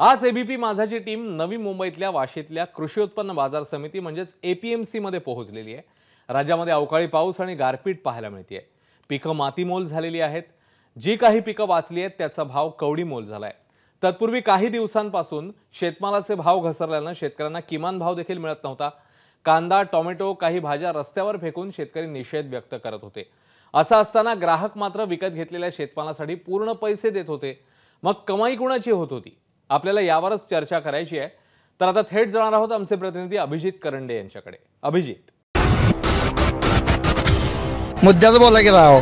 आज ABP माझाची team नवी मुंबईतल्या वाशीतल्या कृषी उत्पन्न बाजार समिती म्हणजेच एपीएमसीमध्ये पोहोचलेली आहे. राज्यामध्ये अवकाळी पाऊस आणि गारपीट पाहायला मिळते पिकं मातीमोल झालेली आहेत. जी काही पिकं वाचली आहेत त्याचा भाव कवडी मोल आहे तत्पूर्वी काही दिवसांपासून शेतमालाचे भाव घसरल्यानं शेतकऱ्यांना किमान भाव देखील मिळत नव्हता. कांदा टोमॅटो काही भाज्या रस्त्यावर फेकून शेतकरी निषेध व्यक्त करत होते. असं असताना ग्राहक मात्र विकत घेतलेल्या शेतमालासाठी पूर्ण पैसे देत होते. मग कमाई कुणाची होत होती? आपल्याला यावरच चर्चा करायची आहे. तर आता थेट जाणार आहोत आमचे प्रतिनिधी अभिजित करंडे यांच्याकडे. अभिजित. मुद्द्याचं बोला गेला हो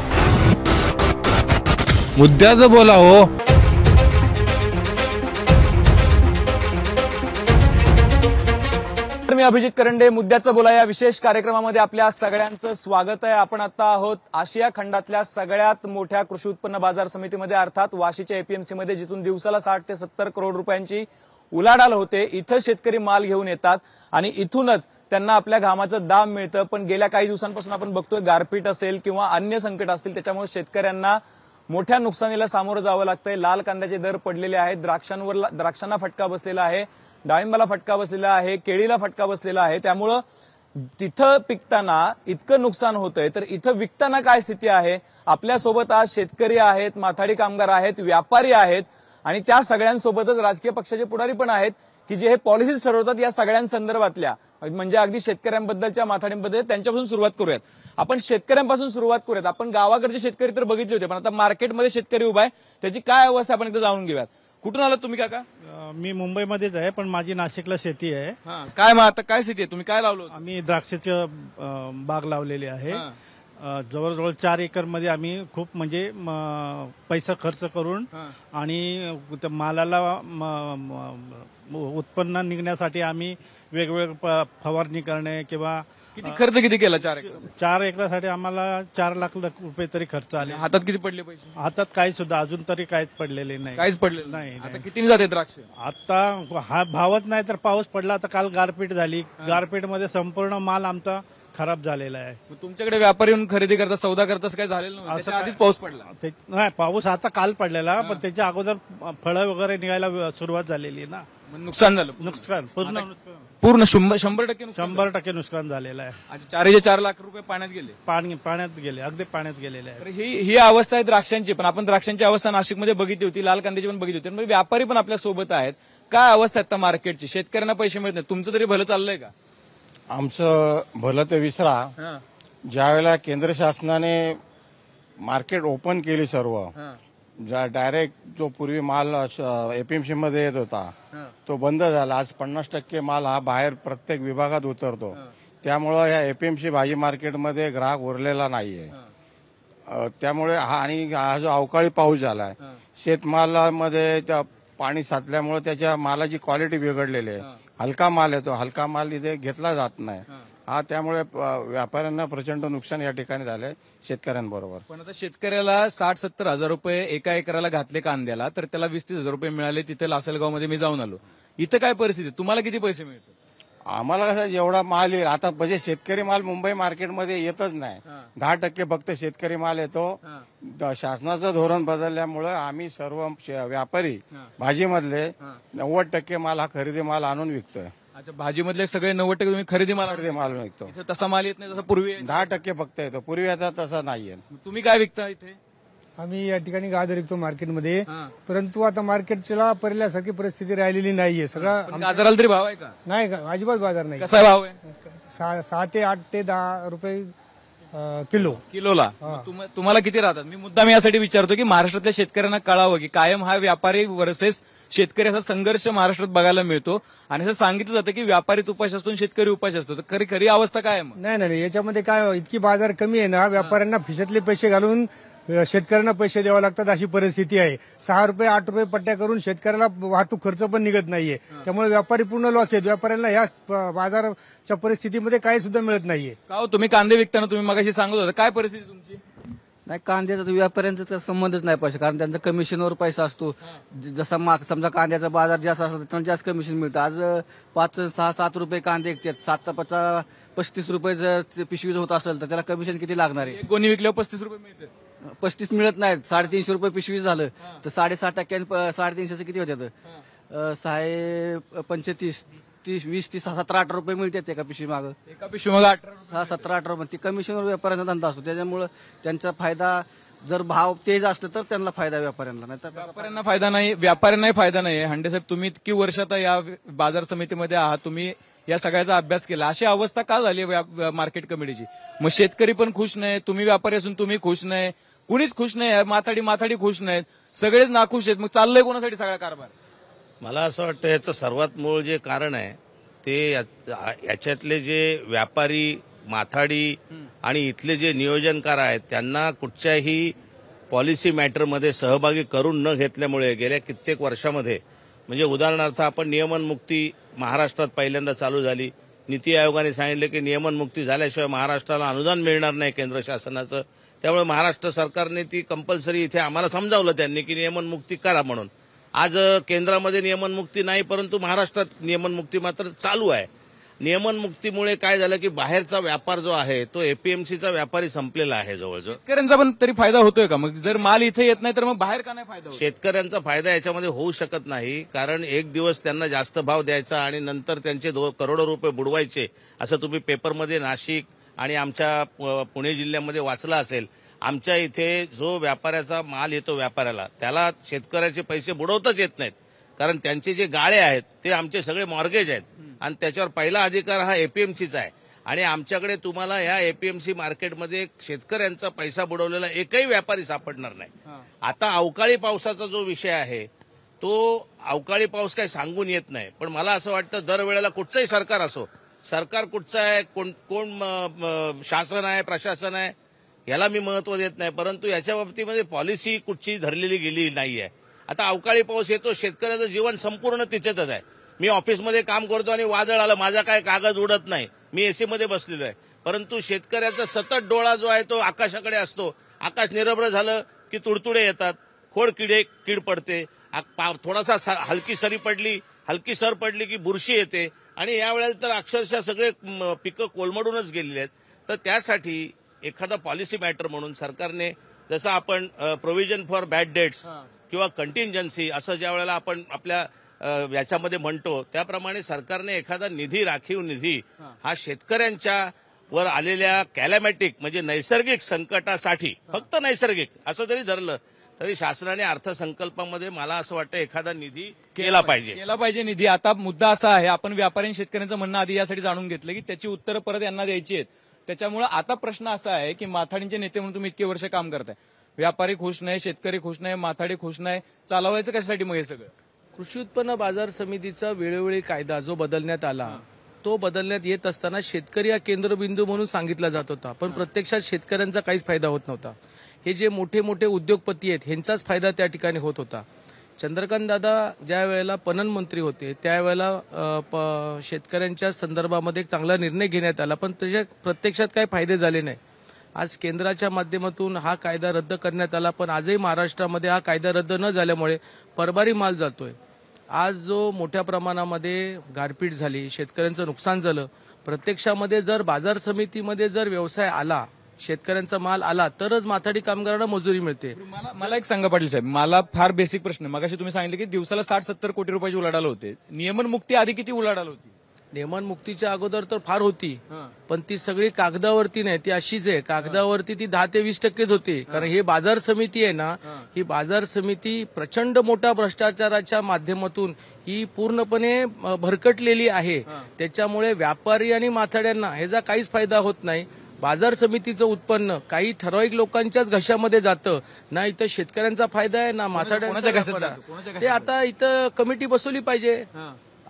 मुद्द्याचं बोला हो. मी अभिजित करंडे. मुद्द्याचं बोला या विशेष कार्यक्रमामध्ये आपल्या सगळ्यांचं स्वागत आहे. आपण आता आहोत आशिया खंडातल्या सगळ्यात मोठ्या कृषी उत्पन्न बाजार समितीमध्ये अर्थात वाशीच्या एपीएमसी मध्ये जिथून दिवसाला साठ ते सत्तर करोड रुपयांची उलाढाल होते. इथं शेतकरी माल घेऊन येतात आणि इथूनच त्यांना आपल्या घामाचं दाम मिळतं. पण गेल्या काही दिवसांपासून आपण बघतोय गारपीट असेल किंवा अन्य संकट असतील त्याच्यामुळे शेतकऱ्यांना मोठ्या नुकसानीला सामोरं जावं लागतंय. लाल कांद्याचे दर पडलेले आहेत. द्राक्षांवर द्राक्षांना फटका बसलेला आहे. डाळिंबाला फटका बसलेला आहे केळीला फटका बसलेला आहे. त्यामुळं तिथं पिकताना इतकं नुकसान होतंय. तर इथं विकताना काय स्थिती आहे? आपल्यासोबत आज शेतकरी आहेत माथाडी कामगार आहेत व्यापारी आहेत आणि त्या सगळ्यांसोबतच राजकीय पक्षाचे पुढारी पण आहेत की जे हे पॉलिसीज ठरवतात या सगळ्यांसंदर्भातल्या. म्हणजे अगदी शेतकऱ्यांबद्दलच्या माथाडींबद्दल त्यांच्यापासून सुरुवात करूयात. आपण शेतकऱ्यांपासून सुरुवात करूयात. आपण गावाकडचे शेतकरी तर बघितले होते पण आता मार्केटमध्ये शेतकरी उभा आहे. त्याची काय अवस्था आपण एकदा जाणून घेऊयात. कुठून आलात तुम्ही काका मी मुंबईमध्येच आहे पण माझी नाशिकला शेती आहे हा काय मग आता काय स्थिती आहे तुम्ही काय लावलं होतं? आम्ही द्राक्षाचं अ, बाग लावलेली आहे हा. अ, जवळजवळ चार एकरमध्ये आम्ही खूप म्हणजे म, पैसा खर्च करून हा. आणि त्या मालाला म, म, उत्पन्न निघण्यासाठी आम्ही वेगवेगळे प- फवारणी करणे किंवा किती खर्च किती केला चार एकर? चार एकरासाठी आम्हाला चार लाख लाख रुपये तरी खर्च आले. हातात किती पडले पैसे? हातात काही सुद्धा अजून तरी काहीच पडलेले नाही. काहीच पडले नाही, आता नाही. किती जाते द्राक्ष? आता हा भावच नाही तर पाऊस पडला आता काल गारपीट झाली. गारपीटमध्ये संपूर्ण माल आमचा खराब झालेला आहे. मग तुमच्याकडे व्यापारी येऊन खरेदी करता सौदा करता असं काही झालेलं नव्हतं. असं त्याच्या काय- आधीच पाऊस पडला. ते- नाही पाऊस आता काल पडलेला पण त्याच्या अगोदर फळं वगैरे निघायला सुरुवात झालेली आहे ना. मग नुकसान झालं. नुकसान पूर्ण नुकसान. पूर्ण शंभर शंभर टक्के नुकसान शंभर टक्के नुकसान झालेलं आहे. झालं. अच्छा चारशे चार लाख रुपये पाण्यात गेले. पाणी पाण्यात गेले अगदी पाण्यात गेलेले आहे तर ही ही अवस्था आहे द्राक्षांची. पण आपण द्राक्षांची अवस्था नाशिकमध्ये बघितली होती लाल कांद्याची पण बघितली होती. व्यापारी पण आपल्यासोबत आहेत. काय अवस्था आहे आता मार्केटची? शेतकऱ्यांना पैसे मिळत नाही तुमचं तरी भलं चाललंय का? आमचं भलं ते विसरा. ज्या वेळेला केंद्र शासनाने मार्केट ओपन केली सर्व डायरेक्ट जो पूर्वी माल एपीएमसी मध्ये येत होता तो बंद झाला. आज पन्नास टक्के माल हा बाहेर प्रत्येक विभागात उतरतो. त्यामुळं या एपीएमसी भाजी मार्केटमध्ये ग्राहक उरलेला नाहीये. त्यामुळे हा आणि हा जो अवकाळी पाऊस झालाय शेतमालामध्ये त्या पाणी साचल्यामुळे त्याच्या मालाची क्वालिटी बिघडलेली आहे. हलका माल येतो. हलका माल इथे घेतला जात नाही. हा त्यामुळे व्यापाऱ्यांना प्रचंड नुकसान या ठिकाणी झालंय शेतकऱ्यांबरोबर. पण आता शेतकऱ्याला साठ सत्तर हजार रुपये एका एकराला घातले कांद्याला तर त्याला वीस तीस हजार रुपये मिळाले तिथे लासलगावमध्ये मी जाऊन आलो. इथं काय परिस्थिती? तुम्हाला किती पैसे मिळतात आम्हाला कसं जेवढा माल येईल. आता म्हणजे शेतकरी माल मुंबई मार्केटमध्ये येतच नाही. दहा टक्के फक्त शेतकरी माल येतो. शासनाचं धोरण बदलल्यामुळं आम्ही सर्व व्यापारी भाजीमधले नव्वद टक्के माल हा खरेदी माल आणून विकतोय. अच्छा भाजीमधले सगळे नव्वद टक्के तुम्ही खरेदी माल खरेदी माल विकतो. इथं तसा माल येत नाही जसा पूर्वी यायचा. दहा टक्के फक्त येतो. पूर्वी आता तसा नाहीये. तुम्ही काय विकता इथे? आम्ही या ठिकाणी गाजर विकतो मार्केटमध्ये. हा. परंतु आता मार्केटला पहिल्यासारखी परिस्थिती राहिलेली नाहीये. सगळं पण गाजराला तरी भाव आहे का? नाही का अजिबात बाजार नाही. कसा भाव आहे? सहा सहा ते आठ ते दहा रुपये अं, किलो. किलोला? मग तुम- तुम्हाला किती राहतात? मी मुद्दा मी यासाठी विचारतो की महाराष्ट्रातल्या शेतकऱ्यांना कळावं की कायम हा व्यापारी वर्सेस शेतकरी असा संघर्ष महाराष्ट्रात बघायला मिळतो. आणि असं सांगितलं जातं की व्यापारी उपाशी असतो आणि शेतकरी उपाशी असतो. तर खरी खरी अवस्था काय आहे मग? नाही नाही नाही, याच्यामध्ये काय इतकी बाजार कमी आहे ना व्यापाऱ्यांना खिशातले पैसे घालून अं, शेतकऱ्यांना पैसे द्यावे लागतात अशी परिस्थिती आहे. सहा रुपये आठ रुपये पट्ट्या करून शेतकऱ्याला वाहतूक खर्च पण निघत नाहीये. त्यामुळे व्यापारी पूर्ण लॉस आहेत. व्यापाऱ्यांना ह्या प- बाजाराच्या परिस्थितीमध्ये काही सुद्धा मिळत नाहीये. का हो? तुम्ही कांदे विकताना तुम्ही मगाशी सांगत होता. काय परिस्थिती तुमची? नाही कांद्याचा व्यापाऱ्यांचा संबंधच नाही पैसे कारण त्यांचा कमिशनवर पैसा असतो. ज- जसा माग समजा कांद्याचा बाजार जास्त असतो त्यांना जास्त कमिशन मिळतं. आज अं, पाच सहा सात रुपये कांदे विकतात. सात पाचा पस्तीस रुपये जर ते पिशवीच होत असेल तर त्याला कमिशन किती लागणार आहे? एक गोणी विकल्यावर पस्तीस रुपये मिळते पस्तीस मिळत नाहीत. साडेतीनशे रुपये पिशवी झालं. तर साडेसहा टक्क्याने प- साडेतीनशेचं किती होत्यात? अं, सहाशे पंचतीस तीस वीस तीस सतरा अठरा रुपये मिळतात एका पिशवी मागं. एका पिशवी मग अठरा सहा सतरा अठरा रुपये. ती कमिशनवर व्यापाऱ्यांचा धंदा असतो. त्याच्यामुळं त्यांचा फायदा जर भाव तेज असलं तर त्यांना फायदा व्यापाऱ्यांना नाही तर व्यापाऱ्यांना फायदा नाही व्यापाऱ्यांनाही फायदा नाही. हांडे साहेब तुम्ही इतकी वर्ष आता या बाजार समितीमध्ये आहात. तुम्ही या सगळ्याचा अभ्यास केला. अशी अवस्था का झाली मार्केट कमिटीची मग शेतकरी पण खुश नाही तुम्ही व्यापारी असून तुम्ही खुश नाही. कुणीच खुश नाही माथाडी माथाडी खुश नाहीत. सगळेच नाखुश आहेत. मग चाललंय कोणासाठी सगळा कारभार? मला असं वाटतं याचं सर्वात मूळ जे कारण आहे ते याच्यातले जे व्यापारी माथाडी आणि इथले जे नियोजनकार आहेत त्यांना कुठच्याही पॉलिसी मॅटरमध्ये सहभागी करून न घेतल्यामुळे गेल्या कित्येक वर्षामध्ये म्हणजे उदाहरणार्थ आपण नियमनमुक्ती महाराष्ट्रात पहिल्यांदा चालू झाली. नीती आयोगाने सांगितले की नियमनमुक्ती झाल्याशिवाय महाराष्ट्राला अनुदान मिळणार नाही केंद्र शासनाचं. त्यामुळे महाराष्ट्र सरकारने ती कंपल्सरी इथे आम्हाला समजावलं त्यांनी की नियमनमुक्ती करा म्हणून. आज केंद्रामध्ये नियमनमुक्ती नाही परंतु महाराष्ट्रात नियमनमुक्ती मात्र चालू आहे. नियमनमुक्तीमुळे काय झालं की बाहेरचा व्यापार जो आहे तो एपीएमसीचा व्यापारी संपलेला आहे जवळजवळ. शेतकऱ्यांचा पण तरी फायदा होतोय का? मग जर माल इथे येत नाही तर मग बाहेर का नाही फायदा होत? शेतकऱ्यांचा फायदा याच्यामध्ये होऊ शकत नाही कारण एक दिवस त्यांना जास्त भाव द्यायचा आणि नंतर त्यांचे दो करोडो रुपये बुडवायचे असं तुम्ही पेपरमध्ये नाशिक आणि आमच्या प- पुणे जिल्ह्यामध्ये वाचलं असेल आमच्या इथे जो व्यापाऱ्याचा माल येतो व्यापाऱ्याला त्याला शेतकऱ्याचे पैसे बुडवताच येत नाहीत. कारण त्यांचे जे गाळे आहेत ते आमचे सगळे मॉर्गेज आहेत. आणि त्याच्यावर पहिला अधिकार हा एपीएमसीचा आहे. आणि आमच्याकडे तुम्हाला या एपीएमसी मार्केटमध्ये शेतकऱ्यांचा पैसा बुडवलेला एकही व्यापारी सापडणार नाही. आता अवकाळी पावसाचा जो विषय आहे तो अवकाळी पाऊस काही सांगून येत नाही. पण मला असं वाटतं दरवेळेला कुठचंही सरकार असो सरकार कुठचं आहे कोण कोण शासन आहे प्रशासन आहे याला मी महत्त्व देत नाही परंतु याच्या बाबतीमध्ये पॉलिसी कुठची धरलेली गेली नाही आहे आता अवकाळी पाऊस येतो शेतकऱ्याचं जीवन संपूर्ण तिच्यातच आहे. मी ऑफिसमध्ये काम करतो आणि वादळ आलं माझा काय कागद उडत नाही. मी एसीमध्ये बसलेलो आहे. परंतु शेतकऱ्याचा सतत डोळा जो आहे तो आकाशाकडे असतो. आकाश निरभ्र झालं की तुडतुडे येतात. खोड किडे कीड पडते. आ- पा- थोडासा सा- हलकी सरी पडली हलकी सर पडली की बुरशी येते. आणि यावेळेला तर अक्षरशः सगळे पिकं कोलमडूनच गेलेली आहेत. तर त्यासाठी एखादा पॉलिसी मॅटर म्हणून सरकारने जसं आपण प्रोव्हिजन फॉर बॅड डेट्स किंवा कंटिंजन्सी असं ज्या वेळेला आपण आपल्या याच्यामध्ये म्हणतो त्याप्रमाणे सरकारने एखादा निधी राखीव निधी हा. शेतकऱ्यांच्या वर आलेल्या कॅलॅमॅटिक म्हणजे नैसर्गिक संकटासाठी फक्त नैसर्गिक असं जरी धरलं तरी शासनाने अर्थसंकल्पामध्ये मला असं वाटतं एखादा निधी केला पाहिजे. केला पाहिजे निधी. आता मुद्दा असा आहे आपण व्यापारी आणि शेतकऱ्यांचं म्हणणं आधी यासाठी जाणून घेतलं की त्याची उत्तरं परत यांना द्यायची आहेत. त्याच्यामुळे आता प्रश्न असा आहे की माथाडींचे नेते म्हणून तुम्ही इतके वर्ष काम करताय. व्यापारी खुश नाही शेतकरी खुश नाही माथाडी खुश नाही. चालवायचं कशासाठी मग हे सगळं? कृषी उत्पन्न बाजार समितीचा वेळोवेळी कायदा जो बदलण्यात आला तो बदलण्यात येत असताना शेतकरी हा केंद्रबिंदू म्हणून सांगितला जात होता. पण प्रत्यक्षात शेतकऱ्यांचा काहीच फायदा होत नव्हता. हे जे मोठे मोठे उद्योगपती आहेत ह्यांचाच फायदा त्या ठिकाणी होत होता. चंद्रकांत दादा ज्या वेळेला पणन मंत्री होते त्यावेळेला प- शेतकऱ्यांच्या संदर्भामध्ये एक चांगला निर्णय घेण्यात आला पण त्याच्या प्रत्यक्षात काही फायदे झाले नाही. आज केंद्राच्या माध्यमातून हा कायदा रद्द करण्यात आला पण आजही महाराष्ट्रामध्ये हा कायदा रद्द न झाल्यामुळे परबारी माल जातोय. आज जो मोठ्या प्रमाणामध्ये गारपीट झाली शेतकऱ्यांचं नुकसान झालं प्रत्यक्षामध्ये जर बाजार समितीमध्ये जर व्यवसाय आला शेतकऱ्यांचा माल आला तरच माथाडी कामगारांना मजुरी मिळते. मला मला एक सांगा पाटील साहेब. मला फार बेसिक प्रश्न मगाशी तुम्ही सांगितलं की दिवसाला साठ सत्तर कोटी रुपयाची उलाढाल होते. नियमन मुक्ती आधी किती उलाढाल होती? नेमान मुक्तीच्या अगोदर तर फार होती. पण ती सगळी कागदावरती नाही ती अशीच आहे. कागदावरती ती दहा ते वीस टक्केच होती. कारण हे बाजार समिती आहे ना ही. बाजार समिती प्रचंड मोठ्या भ्रष्टाचाराच्या माध्यमातून ही पूर्णपणे भरकटलेली आहे. त्याच्यामुळे व्यापारी आणि माथाड्यांना ह्याचा काहीच फायदा होत नाही. बाजार समितीचं उत्पन्न काही ठराविक लोकांच्याच घशामध्ये जातं. ना इथं शेतकऱ्यांचा फायदा आहे ना माथाड्यांचा. ते आता इथं कमिटी बसवली पाहिजे.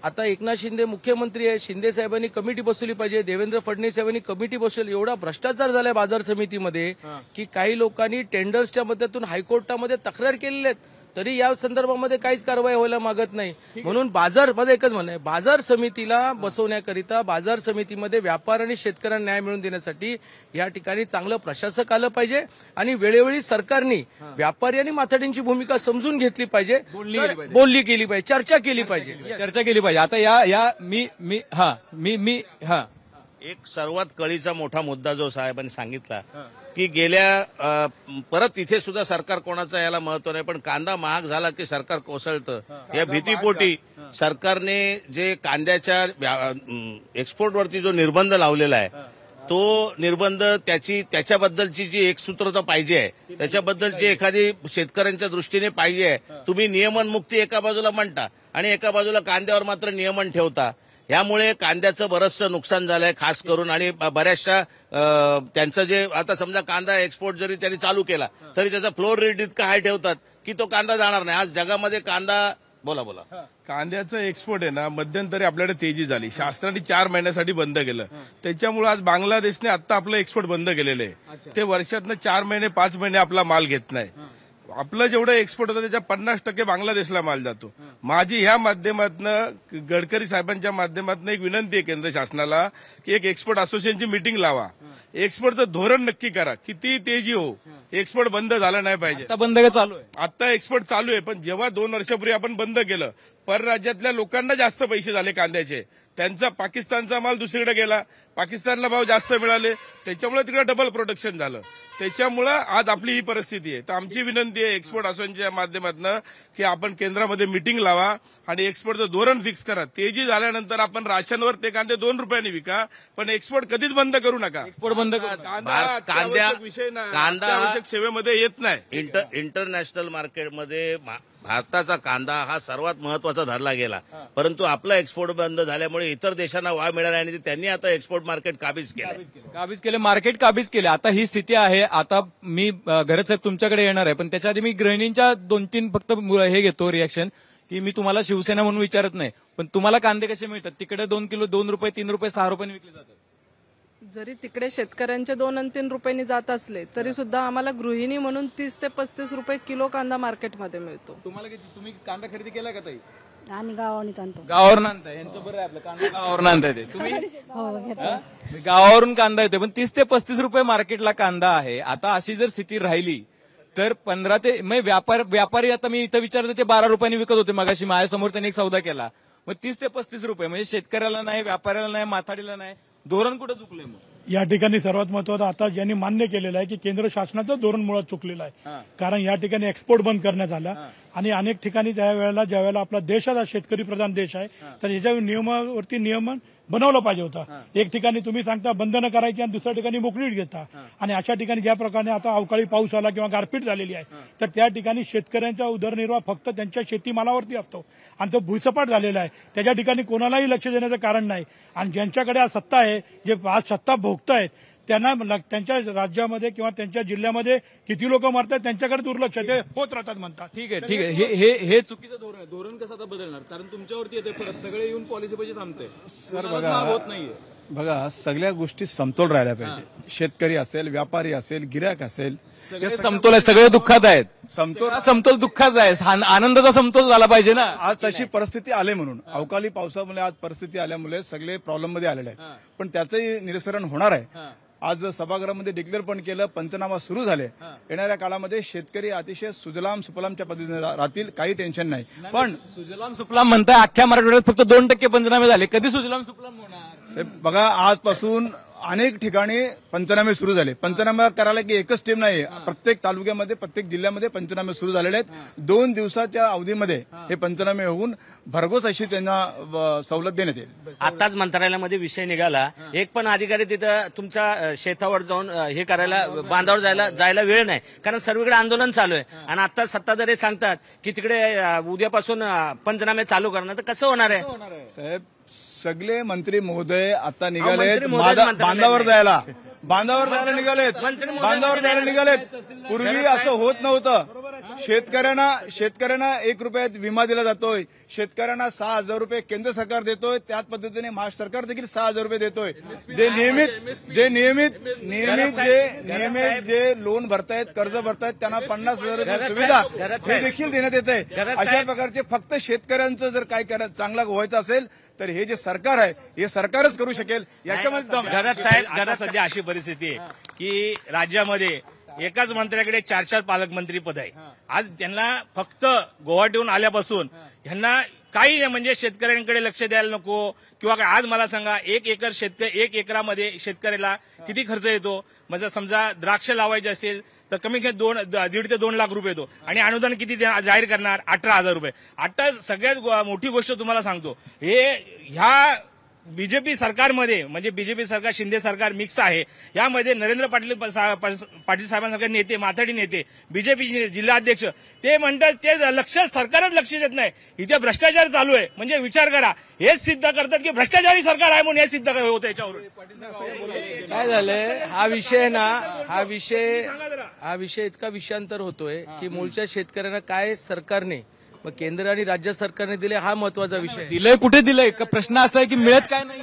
आता एकनाथ शिंदे मुख्यमंत्री आहे शिंदे साहेबांनी कमिटी बसवली पाहिजे देवेंद्र फडणवीस साहेबांनी कमिटी बसवली. एवढा भ्रष्टाचार झालाय बाजार समितीमध्ये की काही लोकांनी टेंडर्सच्या मदतीतून हायकोर्टामध्ये तक्रार केलेल्या आहेत. तरी या संदर्भामध्ये काहीच कारवाई व्हायला मागत नाही. म्हणून बाजारमध्ये एकच म्हणणं आहे. बाजार समितीला बसवण्याकरिता बाजार समितीमध्ये व्यापार आणि शेतकऱ्यांना न्याय मिळवून देण्यासाठी या ठिकाणी चांगलं प्रशासक आलं पाहिजे आणि वेळोवेळी सरकारने व्यापारी आणि माथाडींची भूमिका समजून घेतली पाहिजे. बोलली गेली पाहिजे. चर्चा केली पाहिजे. चर्चा केली पाहिजे. आता या या मी मी हा मी मी हा. एक सर्वात कळीचा मोठा मुद्दा जो साहेबांनी सांगितला की गेल्या परत इथे सुद्धा सरकार कोणाचं याला महत्त्व नाही पण कांदा महाग झाला की सरकार कोसळतं. या भीतीपोटी सरकारने जे कांद्याच्या एक्सपोर्टवरती जो निर्बंध लावलेला आहे तो निर्बंध त्याची त्याच्याबद्दलची जी एकसूत्रता पाहिजे आहे त्याच्याबद्दलची एखादी शेतकऱ्यांच्या दृष्टीने पाहिजे आहे. तुम्ही नियमनमुक्ती एका बाजूला म्हणता आणि एका बाजूला कांद्यावर मात्र नियमन ठेवता. यामुळे कांद्याचं बरंचसं नुकसान झालंय खास करून आणि बऱ्याचशा त्यांचं जे आता समजा कांदा एक्सपोर्ट जरी त्यांनी चालू केला तरी त्याचा फ्लोर रेट इतका हाय ठेवतात की तो कांदा जाणार नाही. आज जगामध्ये कांदा बोला बोला. कांद्याचं एक्सपोर्ट आहे ना मध्यंतरी आपल्याकडे तेजी झाली. शासनाने चार महिन्यासाठी बंद केलं. त्याच्यामुळे आज बांगलादेशने आता आपलं एक्सपोर्ट बंद केलेलं आहे. ते वर्षातनं चार महिने पाच महिने आपला माल घेत नाही. आपलं जेवढं एक्सपोर्ट होतं त्याच्या पन्नास टक्के बांगलादेशला माल जातो. माझी ह्या माध्यमातनं गडकरी साहेबांच्या माध्यमातून एक विनंती आहे केंद्र शासनाला की एक एक्सपोर्ट असोसिएशनची मिटिंग लावा. एक्सपोर्टचं धोरण नक्की करा. किती तेजी हो. एक्सपोर्ट बंद झालं नाही पाहिजे. आता बंद का चालू आहे? आता एक्सपोर्ट चालू आहे पण जेव्हा दोन वर्षापूर्वी आपण बंद केलं परराज्यातल्या लोकांना जास्त पैसे झाले कांद्याचे. त्यांचा पाकिस्तानचा माल दुसरीकडे गेला. पाकिस्तानला भाव जास्त मिळाले. त्याच्यामुळे तिकडे डबल प्रोडक्शन झालं. त्याच्यामुळं आज आपली ही परिस्थिती आहे. तर आमची विनंती आहे एक्सपोर्ट असोसिएशनच्या माध्यमातून की आपण केंद्रामध्ये मिटिंग लावा आणि एक्सपोर्टचं धोरण फिक्स करा. तेजी झाल्यानंतर आपण राशनवर ते कांदे दोन रुपयांनी विका पण एक्सपोर्ट कधीच बंद करू नका. एक्सपोर्ट बंद. कांदा हा विषय नाही. कांदा- अत्यावश्यक सेवेमध्ये येत नाही. इंटर इंटरनॅशनल मार्केटमध्ये भारताचा कांदा हा सर्वात महत्त्वाचा धरला गेला. परंतु आपला एक्सपोर्ट बंद झाल्यामुळे इतर देशांना वाव मिळाला आणि त्यांनी आता एक्सपोर्ट मार्केट काबीज केलं. काबीज केले. मार्केट काबीज केले. आता ही स्थिती आहे. आता मी गरज साहेब तुमच्याकडे येणार आहे. पण त्याच्या आधी मी गृहिणींच्या दोन तीन फक्त हे घेतो रिॲक्शन की मी तुम्हाला शिवसेना म्हणून विचारत नाही. पण तुम्हाला कांदे कसे मिळतात? तिकडे दोन किलो दोन रुपये तीन रुपये सहा रुपये विकले जातात. जरी तिकडे शेतकऱ्यांचे दोन आणि तीन रुपयांनी जात असले तरी सुद्धा आम्हाला गृहिणी म्हणून तीस ते पस्तीस रुपये किलो कांदा मार्केटमध्ये मिळतो. तुम्हाला किती तुम्ही कांदा खरेदी केला का ताई? आम्ही आणतो. गावावरून आणताय? यांचं बरं आहे आपलं कांदा गावावरून आणताय ते. तुम्ही? हो घेतो. हा? गावावरून कांदा येतोय पण तीस ते पस्तीस रुपये मार्केटला कांदा आहे. आता अशी जर स्थिती राहिली तर पंधरा ते मग व्यापार व्यापारी आता मी इथं विचारतो ते बारा रुपयांनी विकत होते मगाशी. माझ्यासमोर त्यांनी एक सौदा केला. मग तीस ते पस्तीस रुपये म्हणजे शेतकऱ्याला नाही व्यापाऱ्याला नाही माथाडीला नाही धोरण कुठं चुकलंय मग? या ठिकाणी सर्वात महत्वाचं आता ज्यांनी मान्य केलेलं आहे की केंद्र शासनाचं धोरण मुळात चुकलेलं आहे. कारण या ठिकाणी एक्सपोर्ट बंद करण्यात आला. आणि अनेक ठिकाणी त्या वेळेला ज्या वेळेला आपला देश हा शेतकरी प्रधान देश आहे तर याच्या नियमावरती नियमन बनवलं पाहिजे होतं. एक ठिकाणी तुम्ही सांगता बंद न करायची आणि दुसऱ्या ठिकाणी मोकळीट घेता. आणि अशा ठिकाणी ज्या प्रकारे आता अवकाळी पाऊस आला किंवा गारपीट झालेली आहे तर त्या ठिकाणी शेतकऱ्यांचा उदरनिर्वाह फक्त त्यांच्या शेतीमालावरती असतो. आणि तो भुसपाट झालेला आहे. त्याच्या ठिकाणी कोणालाही लक्ष देण्याचं कारण नाही. आणि ज्यांच्याकडे आज सत्ता आहे जे आज सत्ता भोगतायत त्यांना लग- त्यांच्या राज्यामध्ये किंवा त्यांच्या जिल्ह्यामध्ये किती लोक मरतात त्यांच्याकडे दुर्लक्ष ते होत राहतात म्हणतात. ठीक आहे ठीक आहे. हे हे हे चुकीचं धोरण आहे. धोरण कसं आता बदलणार? कारण तुमच्यावरती येते परत सगळे येऊन पॉलिसी पैसे थांबते होत नाहीये. बघा सगळ्या गोष्टी समतोल राहिल्या पाहिजे. शेतकरी असेल व्यापारी असेल गिरायक असेल समतोल आहे. सगळे दुःखात आहेत. समतोल समतोल दुःखाचा आहे. आन- आनंदाचा समतोल झाला पाहिजे ना. आज तशी परिस्थिती आली म्हणून. अवकाळी पावसामुळे आज परिस्थिती आल्यामुळे सगळे प्रॉब्लेममध्ये आलेले आहेत. पण त्याचंही निरसरण होणार आहे. आज सभागृहामध्ये डिक्लेअर पण केलं पंचनामा सुरू झाले. येणाऱ्या काळामध्ये शेतकरी अतिशय सुजलाम सुफलामच्या पद्धतीने राहतील काही टेन्शन नाही पण सुजलाम सुफलाम म्हणताय अख्ख्या मराठवाड्यात फक्त दोन टक्के पंचनामे झाले. कधी सुजलाम सुफलाम होणार? साहेब, बघा आजपासून अनेक ठिकाणी पंचनामे सुरू झाले. पंचनामा करायला की एकच टीम नाही प्रत्येक तालुक्यामध्ये प्रत्येक जिल्ह्यामध्ये पंचनामे सुरू झालेले आहेत. दोन दिवसाच्या अवधीमध्ये हे. पंचनामे होऊन भरघोस अशी त्यांना सवलत देण्यात येईल. आताच मंत्रालयामध्ये विषय निघाला. एक पण अधिकारी तिथं तुमच्या शेतावर जाऊन हे करायला बांधावर जायला जायला वेळ नाही. कारण सर्वीकडे आंदोलन चालू आहे. आणि आता सत्ताधारी सांगतात की तिकडे उद्यापासून पंचनामे चालू करणार. तर कसं होणार आहे? साहेब सगळे मंत्री महोदय आता निघालेत. बांधावर. जायला. बांधावर जायला निघालेत. बांधावर जायला निघालेत. पूर्वी असं होत नव्हतं. शेतकऱ्यांना शेतकऱ्यांना एक रुपयात विमा दिला जातोय. शेतकऱ्यांना सहा हजार रुपये केंद्र सरकार देतोय. त्याच पद्धतीने महाराष्ट्र सरकार देखील सहा हजार रुपये देतोय. जे नियमित जे नियमित नियमित जे नियमित जे लोन भरतायत कर्ज भरतायत त्यांना पन्नास हजार रुपये सुविधा हे देखील देण्यात येत आहे. अशा प्रकारचे फक्त शेतकऱ्यांचं जर काय करा चांगला व्हायचं असेल तर हे जे सरकार आहे हे सरकारच करू शकेल. याच्यामध्ये. घरात साहेब घरात सध्या अशी परिस्थिती आहे की राज्यामध्ये एकाच मंत्र्याकडे चार चार पालकमंत्री पद आहे आज त्यांना फक्त गुवाहाटीहून आल्यापासून ह्यांना काही म्हणजे शेतकऱ्यांकडे लक्ष द्यायला नको किंवा काय आज मला सांगा एक एकर शेतकरी एक एकरामध्ये शेतकऱ्याला किती खर्च येतो? म्हणजे समजा द्राक्ष लावायचे असेल तर कमी कमी दोन दीड ते दोन लाख रुपये येतो. आणि अनुदान किती जाहीर करणार? अठरा हजार रुपये. आता सगळ्यात मोठी गोष्ट तुम्हाला सांगतो. हे ह्या बीजेपी सरकारमध्ये म्हणजे बीजेपी सरकार शिंदे सरकार मिक्स आहे. यामध्ये नरेंद्र पाटील पाटील साहेबांसारखे नेते माथाडी नेते बीजेपी जिल्हाध्यक्ष ते म्हणतात ते लक्ष सरकारच लक्ष देत नाही. इथे भ्रष्टाचार चालू आहे. म्हणजे विचार करा. हेच सिद्ध करतात की भ्रष्टाचारी सरकार आहे म्हणून हे सिद्ध होतं याच्यावरून. काय झालंय? हा विषय ना हा विषय हा विषय इतका विषयांतर होतोय की मूळच्या शेतकऱ्यांना काय सरकारने मग केंद्र आणि राज्य सरकारने दिले हा महत्त्वाचा विषय. दिलंय कुठे दिलंय? का प्रश्न असा आहे की मिळत काय नाही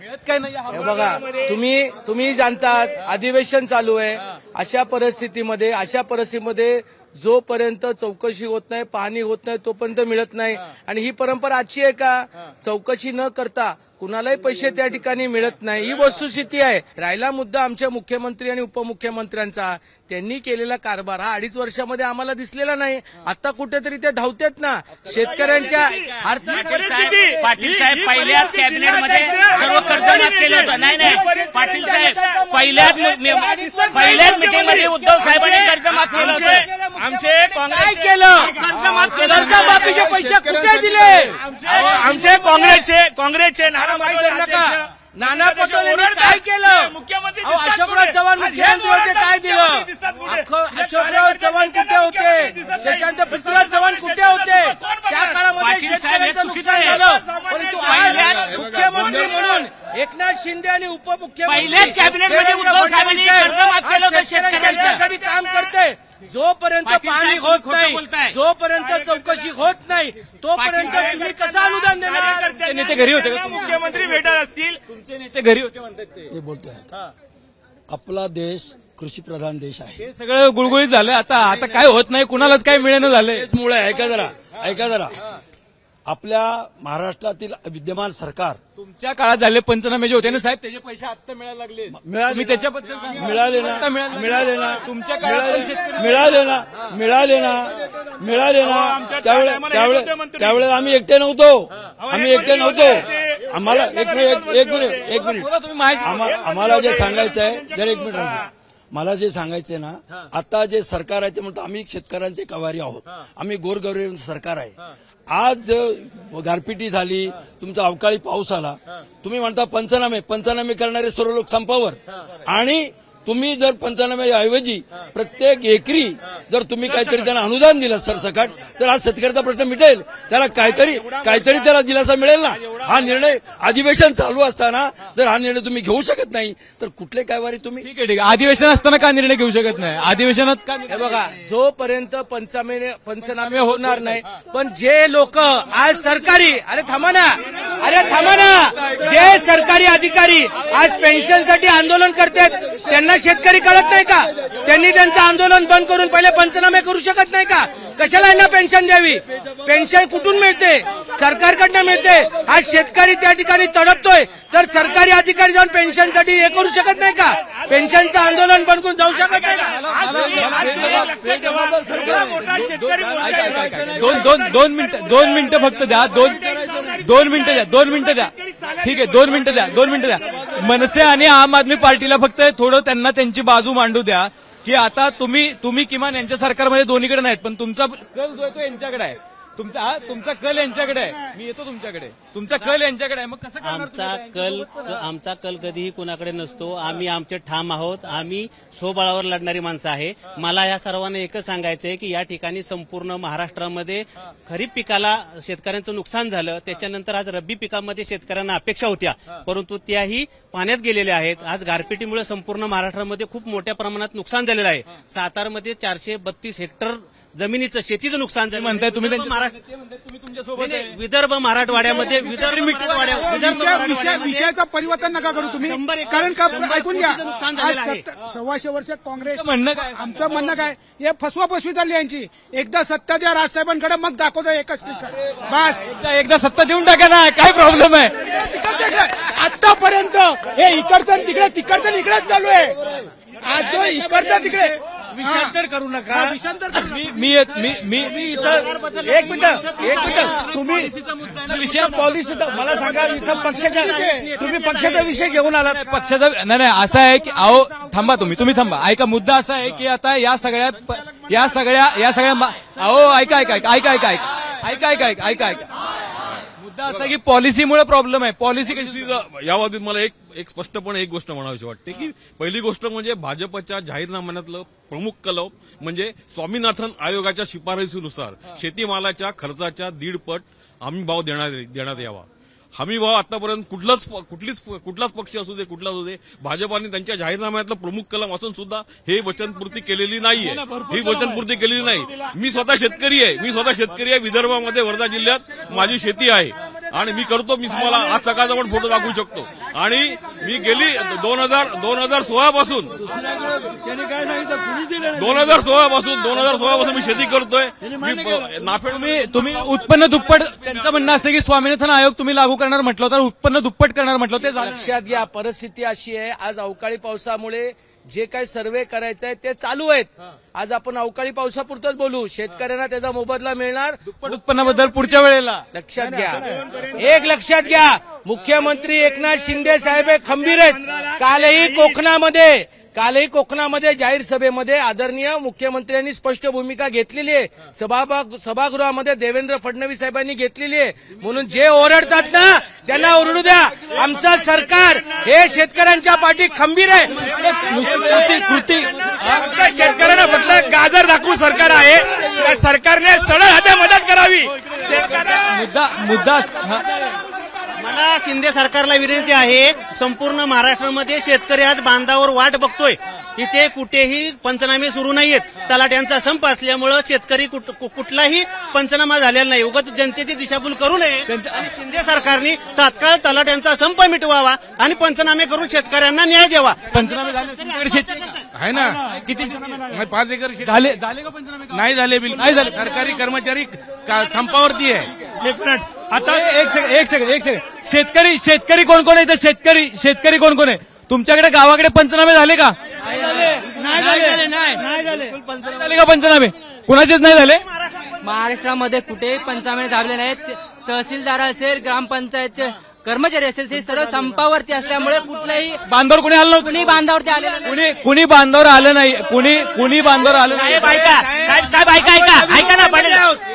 मिळत काय नाही बघा तुम्ही तुम्ही जाणतात अधिवेशन चालू आहे. अशा परिस्थितीमध्ये अशा परिस्थितीमध्ये जोपर्यंत चौकशी होत नाही पाहणी होत नाही तोपर्यंत मिळत नाही. आणि ही परंपरा आजची आहे का? चौकशी न करता कुणालाही पैसे त्या ठिकाणी मिळत नाही. ही वस्तुस्थिती आहे. राहिला मुद्दा आमच्या मुख्यमंत्री आणि उपमुख्यमंत्र्यांचा. त्यांनी केलेला कारभार हा अडीच वर्षामध्ये आम्हाला दिसलेला नाही. आता कुठेतरी ते धावतेत ना. शेतकऱ्यांच्या आर्थिक पाटील साहेब पहिल्याच कॅबिनेटमध्ये सर्व कर्ज माफ केलं होतं. नाही नाही. पाटील साहेब पहिल्याच मी- पहिल्याच मिटिंगमध्ये उद्धव साहेबांनी कर्ज माफ केलं होतं. आमचे काय केलं? कर्जमाफीचे पैसे कुठे दिले? आमचे काँग्रेसचे काँग्रेसचे नाना नका. नाना पटोले. काय केलं? मुख्यमंत्री अशोकराव? चव्हाण मुख्यमंत्री होते काय दिलं? अख्खं अशोकराव चव्हाण कुठे होते? त्याच्यानंतर पृथ्वीराज चव्हाण कुठे होते? त्या काळामध्ये हे शेतकऱ्यांचं नुकसान. झालं. परंतु आज मुख्यमंत्री म्हणून एकनाथ शिंदे आणि उपमुख्यमंत्री पहिल्याच कॅबिनेटमध्ये उद्धव साहेबांनी केलं होतं काम करते जोपर्यंत पाणी होत खोटं नाही. जोपर्यंत चौकशी होत नाही तोपर्यंत तुम्ही कसं अनुदान देणार? नेते घरी होते मुख्यमंत्री भेटत असतील. तुमचे नेते घरी होते म्हणतात ते. बोलतोय. आपला देश कृषी प्रधान देश आहे. हे सगळं गुळगुळीत झालं. आता आता काय होत नाही कुणालाच काय मिळणं झालंय. मुळे ऐका जरा. ऐका जरा. आपल्या महाराष्ट्रातील विद्यमान सरकार तुमच्या काळात झाले पंचनामे जे होते ना साहेब त्याचे पैसे आता मिळायला लागले. मिळाले ना? त्याच्याबद्दल. मिळाले ना. आता मिळाले मिळाले ना. तुमच्या काळात पण मिळाले शेतकरी- मिळाले ना. मिळाले ना. मिळाले ना. त्यावेळे त्यावेळे त्यावेळेस आम्ही एकटे नव्हतो. आम्ही एकटे नव्हतो. आम्हाला एक मिनिट एक- मिनिट एक मिनिट. बोला तुम्ही माझ्या- आम्हा- आम्हाला जे सांगायचं आहे जर एक मिनिट राहू. मला जे सांगायचंय ना आता जे सरकार आहे ते म्हणतो आम्ही शेतकऱ्यांचे कवारी आहोत. आम्ही गोरगरीब सरकार आहे. आज गारपिटी झाली तुमचा अवकाळी पाऊस आला तुम्ही म्हणता पंचनामे पंचनामे करणारे सर्व लोक संपावर. आणि तुम्ही जर पंचनामे ऐवजी प्रत्येक एकरी जर तुम्ही काहीतरी त्यांना अनुदान दिलं सरसकट तर आज शेतकऱ्याचा प्रश्न मिटेल. त्याला काहीतरी काहीतरी त्याला दिलासा मिळेल ना? हा निर्णय अधिवेशन चालू असताना जर हा निर्णय तुम्ही घेऊ शकत नाही तर कुठले कायवारी तुम्ही? ठीक आहे ठीक आहे. अधिवेशन असताना का निर्णय घेऊ शकत नाही? अधिवेशनात का हे बघा जोपर्यंत पंचनामे पंचनामे होणार नाही पण जे लोक आज सरकारी अरे थांबा ना. अरे थांबा ना. जे सरकारी अधिकारी आज पेन्शनसाठी आंदोलन करतात त्यांना शेतकरी कळत नाही का? त्यांनी त्यांचं आंदोलन बंद करून पहिले पंचनामे करू शकत नाही का? कशाला यांना पेन्शन द्यावी? पेन्शन कुठून मिळते? सरकारकडनं मिळते. आज शेतकरी त्या ठिकाणी तडपतोय. तर सरकारी अधिकारी जाऊन पेन्शनसाठी हे करू शकत नाही का? पेन्शनचं आंदोलन बनकून जाऊ शकत नाही दोन दोन दोन मिनिटं दोन मिनिटं फक्त द्या. दोन दोन मिनिटं द्या. दोन मिनिटं द्या. ठीक आहे दोन मिनिटं द्या. दोन मिनिटं द्या. मनसे आणि आम आदमी पार्टीला फक्त थोडं त्यांना त्यांची बाजू मांडू द्या. की आता तुम्ही तुम्ही किमान यांच्या सरकारमध्ये दोन्हीकडे नाहीत पण तुमचा कल जो आहे तो यांच्याकडे आहे. तुमचा हा, तुमचा कल यांच्याकडे आहे. मी येतो तुमच्याकडे. तुमचा कल यांच्याकडे आहे. मग कसं करणार आमचा तुम्ही? कल आमचा कल कधीही कुणाकडे नसतो. आम्ही आमचे ठाम आहोत. आम्ही स्वबळावर लढणारी माणसं आहे. मला या सर्वांना एकच सांगायचं आहे की या ठिकाणी संपूर्ण महाराष्ट्रामध्ये खरीप पिकाला शेतकऱ्यांचं नुकसान झालं. त्याच्यानंतर आज रब्बी पिकामध्ये शेतकऱ्यांना अपेक्षा होत्या. परंतु त्याही पाण्यात गेलेल्या आहेत. आज गारपिटीमुळे संपूर्ण महाराष्ट्रामध्ये खूप मोठ्या प्रमाणात नुकसान झालेलं आहे. सातारमध्ये चारशे बत्तीस हेक्टर जमिनीचं शेतीचं नुकसान झालं. म्हणताय तुम्ही त्यांच्या- महाराष्ट्र तुम्ही तुमच्यासोबत नाही, नाही, विदर्भ मराठवाड्यामध्ये विदर्भ मराठवाड्या विदर्भ विषय- विषय- मराठवाड्यामध्ये विषयाचं परिवर्तन नका करू तुम्ही. शंभर कारण का शंभर ऐकून घ्या. कोटीचं नुकसान आज झालेलं आहे. सत्त- सव्वाशे वर्ष काँग्रेस म्हणणं काय? आमचं म्हणणं काय? हे फसवा फसवी चालली यांची. एकदा सत्ता द्या राजसाहेबांकडे मग दाखवतो एकच निशाण. बस. एकदा- एकदा सत्ता देऊन टाका ना. काय प्रॉब्लेम आहे. आतापर्यंत हे इकडचं आणि तिकडे तिकडचं आणि इकडेच चालू आहे. आज जो इकडचं तिकडे विषयांतर करू नका. मी मी मी मी मी इथं एक मिनिट एक मिनिट. तुम्ही विषय पॉलिसीचा मला सांगा इथं पक्षाच्या तुम्ही पक्षाचा विषय घेऊन आलात. पक्षाचा नाही नाही असं आहे की अहो थांबा तुम्ही तुम्ही थांबा. ऐका मुद्दा असा आहे की आता या सगळ्या प- या सगळ्या या सगळ्या मा- अहो ऐका ऐका ऐका ऐका ऐका ऐका ऐका ऐका ऐका ऐका. मुद्दा असा की पॉलिसीमुळे प्रॉब्लेम आहे. पॉलिसी कशी या बाबतीत मला एक एक स्पष्टपणे एक गोष्ट म्हणावीशी वाटते की पहिली गोष्ट म्हणजे भाजपच्या जाहीरनाम्यातलं प्रमुख कलम म्हणजे स्वामीनाथन आयोगाच्या शिफारसीनुसार शेतीमालाच्या खर्चाच्या दीडपट हमी भाव देण्यात यावा. हमी भाव आतापर्यंत कुठलाच कुठलीच कुठलाच पक्ष असू दे कुठलाच असू दे भाजपाने त्यांच्या जाहीरनाम्यातलं प्रमुख कलम असून सुद्धा हे वचनपूर्ती केलेली नाहीये. ही वचनपूर्ती केलेली नाही. मी स्वतः शेतकरी आहे. मी स्वतः शेतकरी आहे. विदर्भामध्ये वर्धा जिल्ह्यात माझी शेती आहे. आणि मी करतो मी तुम्हाला आज सकाळचा पण फोटो दाखवू शकतो. आणि मी गेली दोन हजार दोन हजार सोळा पासून दोन हजार सोळा पासून दोन हजार सोळा पासून मी शेती करतोय. मी नाफेड तुम्ही तुम्ही उत्पन्न दुप्पट त्यांचं म्हणणं असं की स्वामीनाथन आयोग तुम्ही लागू करणार म्हटलं होतं उत्पन्न दुप्पट करणार म्हटलं होतं, ते. लक्षात घ्या परिस्थिती अशी आहे आज अवकाळी पावसामुळे जे काही सर्वे करायचं आहे ते चालू आहेत. आज आपण अवकाळी पावसापुरतच बोलू. शेतकऱ्यांना त्याचा मोबदला मिळणार. उत्पन्नाबद्दल पुढच्या वेळेला. लक्षात घ्या. एक लक्षात घ्या. मुख्यमंत्री एकनाथ शिंदे साहेब हे खंबीर आहेत. कालही कोकणामध्ये कालही कोकणामध्ये जाहीर सभेमध्ये आदरणीय मुख्यमंत्र्यांनी स्पष्ट भूमिका घेतलेली आहे. सभागृहामध्ये देवेंद्र फडणवीस साहेबांनी घेतलेली आहे. म्हणून जे ओरडतात ना त्यांना ओरडू द्या. आमचं सरकार हे शेतकऱ्यांच्या पाठी खंबीर आहे. कृती शेतकऱ्यांना फक्त गाजर दाखवू सरकार आहे. त्या सरकारने सरळ हाते मदत करावी. मुद्दा मुद्दा. मला शिंदे सरकारला विनंती आहे संपूर्ण महाराष्ट्रामध्ये शेतकरी आज बांधावर वाट बघतोय. इथे कुठेही पंचनामे सुरू नाहीयेत. तलाट्यांचा संप असल्यामुळं शेतकरी कुठलाही पंचनामा झालेला नाही. उगाच जनतेची दिशाभूल करू नये. आणि शिंदे सरकारने तात्काळ तलाट्यांचा संप मिटवावा आणि पंचनामे करून शेतकऱ्यांना न्याय द्यावा. पंचनामे झाले आहे ना? किती पाच एकर झाले झाले का पंचनामे नाही झाले बिलकुल. नाही झाले. सरकारी कर्मचारी संपावरती आहे. एक मिनिट आता एक सेकंड एक सेकंड एक सेकंड शेतकरी शेतकरी कोण कोण आहे इथं? शेतकरी शेतकरी कोण कोण आहे? तुमच्याकडे गावाकडे पंचनामे झाले का? नाही झाले. नाही झाले. झाले का पंचनामे? कुणाचेच नाही झाले? महाराष्ट्रामध्ये कुठेही पंचनामे झाले नाहीत. तहसीलदार असेल ग्रामपंचायतचे कर्मचारी असेल ते सर्व संपावरती असल्यामुळे कुठल्याही बांधावर कुणी आलं नव्हतं? कुणी बांधावरती आलेलं नाही. कुणी कुणी बांधावर आलं नाही. कुणी कुणी बांधावर आलं नाही. साहेब ऐका. साहेब साहेब ऐका ऐका. ऐका ना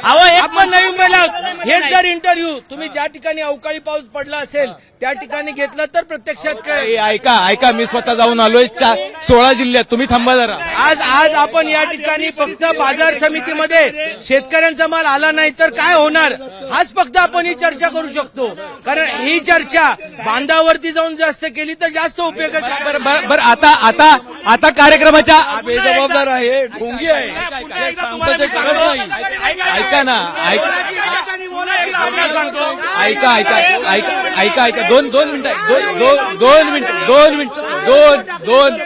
अहो आपण नवी मुंबईला आहोत. हेच जर इंटरव्ह्यू तुम्ही ज्या ठिकाणी अवकाळी पाऊस पडला असेल त्या ठिकाणी घेतलं तर प्रत्यक्षात काय? ए, ऐका ऐका. मी स्वतः जाऊन आलोय चा- सोळा जिल्ह्यात. तुम्ही थांबा जरा. आज आज आपण या ठिकाणी फक्त बाजार समितीमध्ये शेतकऱ्यांचा माल आला नाही तर काय होणार? आज फक्त आपण ही चर्चा करू शकतो. कारण ही चर्चा बांधावरती जाऊन जास्त केली तर जास्त उपयोगाची आहे. बरं बरं बरं, आता आता आता कार्यक्रमाच्या बेजबाबदार आहे ढोंगी आहे. ऐका ना ऐका ऐका ऐका ऐका ऐका ऐका दोन दोन मिनिटं दोन दोन दोन मिनिटं दोन मिनिटं. दोन दोन.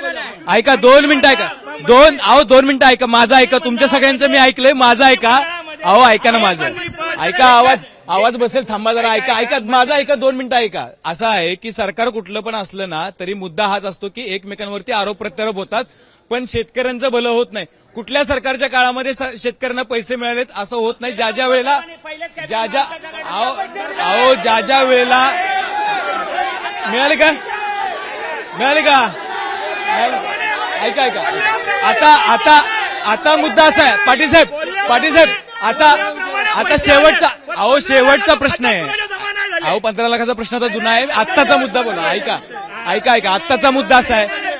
ऐका दोन मिनिटं ऐका. दोन अहो दोन मिनिटं ऐका. माझं ऐका. तुमच्या सगळ्यांचं मी ऐकलंय माझं ऐका. अहो ऐका ना माझं. ऐका आवाज. आवाज बसेल थांबा जरा ऐका ऐका माझं ऐका दोन मिनिटं ऐका. असं आहे की सरकार कुठलं पण असलं ना तरी मुद्दा हाच असतो की एकमेकांवरती आरोप प्रत्यारोप होतात पण शेतकऱ्यांचं भलं होत नाही. कुठल्या सरकारच्या काळामध्ये शेतकऱ्यांना पैसे मिळालेत असं होत नाही. ज्या ज्या वेळेला ज्या ज्या अहो अहो, ज्या ज्या वेळेला मिळाले का? मिळाले का? ऐका ऐका. आता आता आता मुद्दा असा आहे. पाटील साहेब पाटील साहेब आता आता शेवटचा अहो शेवटचा प्रश्न आहे. अहो पंधरा लाखाचा प्रश्न आता जुना आहे. आत्ताचा मुद्दा बोला ऐका. ऐका ऐका. आत्ताचा मुद्दा असा आहे.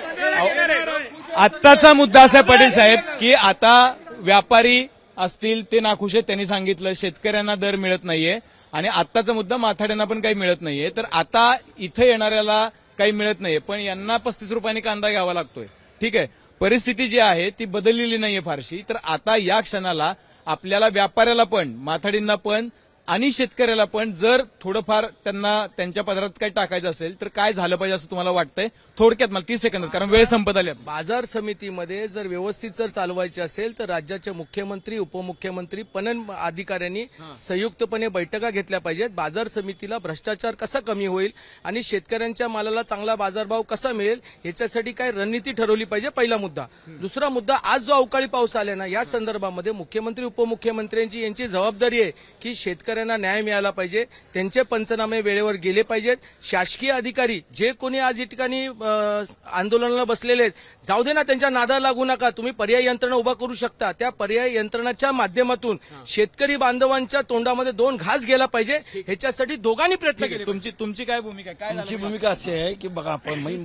आत्ताचा मुद्दा असा आहे पाटील साहेब की आता व्यापारी असतील ते नाखुश आहेत. त्यांनी सांगितलं शेतकऱ्यांना दर मिळत नाहीये. आणि आत्ताचा मुद्दा माथाड्यांना पण काही मिळत नाहीये. तर आता इथे येणाऱ्याला काही मिळत नाहीये. पण यांना पस्तीस रुपयांनी कांदा घ्यावा लागतोय. ठीक आहे. परिस्थिती जी आहे ती बदललेली नाहीये फारशी. तर आता या क्षणाला आपल्याला व्यापाऱ्याला पण माथाडींना पण आणि शेतकऱ्याला पण जर थोडंफार त्यांना त्यांच्या पदरात काही टाकायचं असेल तर काय झालं पाहिजे असं तुम्हाला वाटतंय? थोडक्यात मला तीस सेकंदात कारण वेळ संपत आली. बाजार समितीमध्ये जर व्यवस्थित जर चालवायचे असेल तर राज्याचे मुख्यमंत्री उपमुख्यमंत्री पणन अधिकाऱ्यांनी संयुक्तपणे बैठका घेतल्या पाहिजेत. बाजार समितीला भ्रष्टाचार कसा कमी होईल आणि शेतकऱ्यांच्या मालाला चांगला बाजारभाव कसा मिळेल याच्यासाठी काय रणनीती ठरवली पाहिजे? पहिला मुद्दा. दुसरा मुद्दा आज जो अवकाळी पाऊस आला ना या संदर्भामध्ये मुख्यमंत्री उपमुख्यमंत्र्यांची यांची जबाबदारी आहे की शेतकऱ्यांना न्याय मिळाला पाहिजे त्यांचे पंचनामे वेळेवर गेले पाहिजेत. शासकीय अधिकारी जे कोणी आज या ठिकाणी आंदोलनाला बसलेले आहेत जाऊ दे ना त्यांच्या नादा लागू नका. तुम्ही पर्याय यंत्रणा उभा करू शकता. त्या पर्याय यंत्रणाच्या माध्यमातून शेतकरी बांधवांच्या तोंडामध्ये दोन घास गेला पाहिजे. ह्याच्यासाठी दोघांनी प्रयत्न केले तुमची तुमची काय भूमिका आहे? काय आमची भूमिका अशी आहे की बघा आपण मी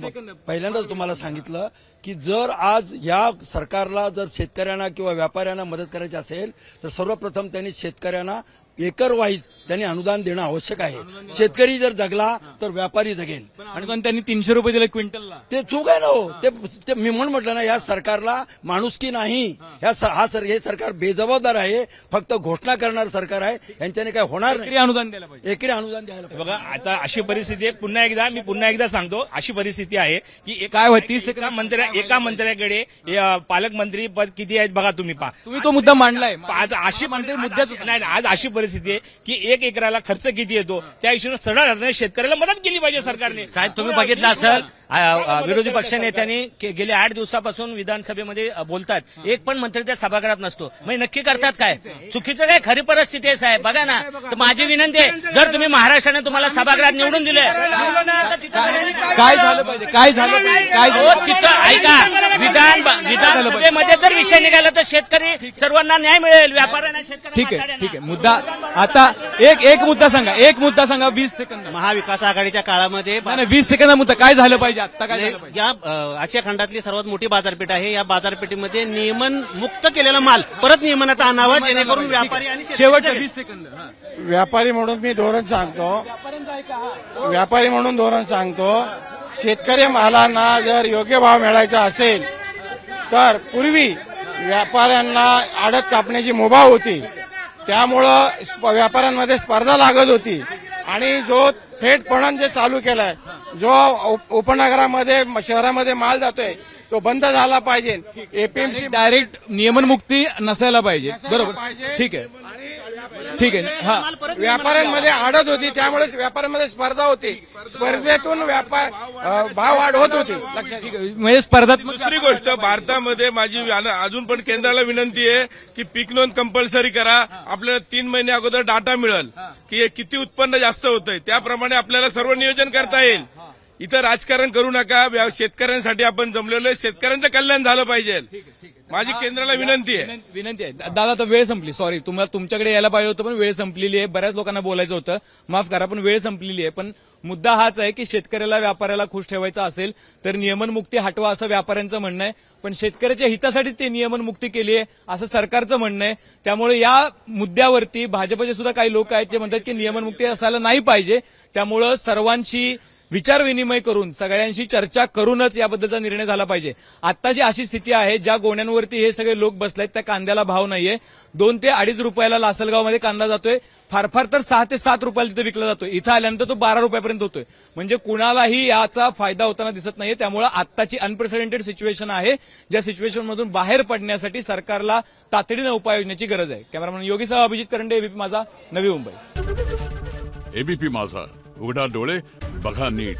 पहिल्यांदाच तुम्हाला सांगितलं की जर आज या सरकारला जर शेतकऱ्यांना किंवा व्यापाऱ्यांना मदत करायची असेल तर सर्वप्रथम त्यांनी शेतकऱ्यांना एकर वाईज त्यांनी अनुदान देणं आवश्यक आहे. शेतकरी जर जगला तर व्यापारी जगेल. अनुदान त्यांनी तीनशे रुपये दिले क्विंटलला. ते चूक आहे ना हो. ते ते मी म्हणून म्हटलं ना या सरकारला माणुसकी नाही ह्या स- हा सर हे सरकार बेजबाबदार आहे फक्त घोषणा करणार सरकार आहे यांच्याने काय होणार नाही. अनुदान द्यायला पाहिजे. एकरी अनुदान द्यायला पाहिजे. बघा आता अशी परिस्थिती आहे. पुन्हा एकदा मी पुन्हा एकदा सांगतो अशी परिस्थिती आहे की एका- काय होय, तीस एका मंत्र्या एका मंत्र्याकडे अ, पालकमंत्री पद किती आहेत बघा तुम्ही पहा. तुम्ही तो मुद्दा मांडलाय. आज अशी म्हणते मुद्द्याच नाही नाही, आज अशी परिस्थिती आहे की एक एकराला खर्च किती येतो? त्या हिशोबाने सरळ शेतकऱ्याला मदत केली पाहिजे सरकारने. साहेब तुम्ही बघितलं असेल विरोधी पक्ष नेत्यांनी गेल्या आठ दिवसापासून विधानसभेमध्ये बोलतात. एक पण मंत्री त्या सभागृहात नसतो. म्हणजे नक्की करतात काय? चुकीचं काय? खरी परिस्थिती आहे साहेब. बघा ना. तर माझी विनंती आहे जर तुम्ही महाराष्ट्राने तुम्हाला सभागृहात निवडून दिले काय झालं पाहिजे? काय झालं पाहिजे? काय झालं हो, तिथं ऐका. विधान विधानसभेमध्ये जर विषय निघाला तर शेतकरी सर्वांना न्याय मिळेल. व्यापाऱ्यांना शेतकरी ठीक आहे ठीक आहे. मुद्दा आता एक एक मुद्दा सांगा. एक मुद्दा सांगा. वीस सेकंद. महाविकास आघाडीच्या काळामध्ये वीस सेकंदा मुद्दा. काय झालं पाहिजे? आता काय झालं पाहिजे? या अ, आशिया खंडातली सर्वात मोठी बाजारपेठ आहे. या बाजारपेठेमध्ये नियमन मुक्त केलेला माल परत नियमनात आणावा जेणेकरून व्यापारी आणि शेतकरी जगेल. वीस सेकंद हा. व्यापारी म्हणून मी धोरण सांगतो. व्यापारी म्हणून धोरण सांगतो. शेतकरी मालांना जर योग्य भाव मिळायचा असेल तर पूर्वी व्यापाऱ्यांना आडत कापण्याची मुभा होती. त्यामुळं स्प- व्यापाऱ्यांमध्ये स्पर्धा लागत होती. आणि जो थेट पणन जे चालू केलाय जो उप- उपनगरामध्ये म- शहरामध्ये माल जातोय तो बंद झाला पाहिजे. एपीएमसी डायरेक्ट नियमन मुक्ती नसायला पाहिजे. बरोबर. ठीक आहे. ठीक आहे. हा. व्यापाऱ्यांमध्ये आडत होती त्यामुळे व्यापाऱ्यांमध्ये स्पर्धा होती. स्पर्धेतून व्यापार भाव वाढ होत. होती लक्षात. म्हणजे स्पर्धात्मक दुसरी गोष्ट भारतामध्ये माझी अजून पण केंद्राला विनंती आहे की पीक नोंद कंपल्सरी करा. आपल्याला तीन महिने अगोदर डाटा मिळेल की हे किती उत्पन्न जास्त होतंय. त्याप्रमाणे आपल्याला सर्व नियोजन करता येईल. इथं राजकारण करू नका. शेतकऱ्यांसाठी आपण जमलेलो आहे. शेतकऱ्यांचं कल्याण झालं पाहिजे. माझी केंद्राला विनंती आहे. विनंती आहे. दादा आता वेळ संपली. सॉरी तुम्हाला तुमच्याकडे यायला पाहिजे होतं पण वेळ संपलेली आहे. बऱ्याच लोकांना बोलायचं होतं. माफ करा पण वेळ संपलेली आहे. पण मुद्दा हाच आहे की शेतकऱ्याला व्यापाऱ्याला खुश ठेवायचा असेल तर नियमन मुक्ती हटवा असं व्यापाऱ्यांचं म्हणणं आहे. पण शेतकऱ्याच्या हितासाठी ते नियमन मुक्ती केली आहे असं सरकारचं म्हणणं आहे. त्यामुळे या मुद्द्यावरती भाजपचे सुद्धा काही लोक आहेत जे म्हणतात की नियमन मुक्ती असायला नाही पाहिजे. त्यामुळं सर्वांशी विचार विनिमय करून सगळ्यांशी चर्चा करूनच याबद्दलचा निर्णय झाला पाहिजे. आत्ताची अशी स्थिती आहे ज्या गोण्यांवरती हे सगळे लोक बसलेत त्या कांद्याला भाव नाहीये. दोन ते अडीच रुपयाला लासलगावमध्ये कांदा जातोय. फार फार तर सहा ते सात रुपयाला तिथे विकला जातोय. इथं आल्यानंतर तो बारा रुपयापर्यंत होतोय. म्हणजे कुणालाही याचा फायदा होताना दिसत नाहीये. त्यामुळे आत्ताची अनप्रेसिडेंटेड सिच्युएशन आहे. ज्या सिच्युएशनमधून बाहेर पडण्यासाठी सरकारला तातडीनं उपाययोजनेची गरज आहे. कॅमेरामॅन योगीसह अभिजित करंडे एबीपी माझा नवी मुंबई. एबीपी माझा. उघडा डोळे बघा नीट.